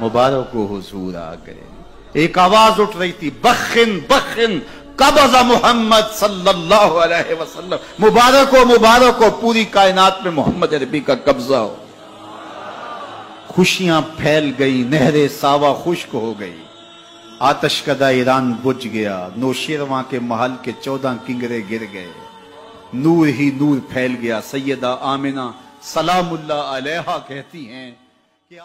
मुबारक को हजूर आ गए एक आवाज़ उठ रही थी, बखिन बखिन, कबजा मोहम्मद सल्लल्लाहु अलैहि वसल्लम। मुबारक हो मुबारक हो, पूरी कायनात में मोहम्मद अरबी का कब्जा हो। खुशियाँ फैल गई, नहरे सावा खुश्क हो गई। आतशकदा ईरान बुझ गया, नौशेरवा के महल के चौदह किंगरे गिर गए। नूर ही नूर फैल गया, सैयदा आमिना सलामुल्ला अलैहा कहती हैं कि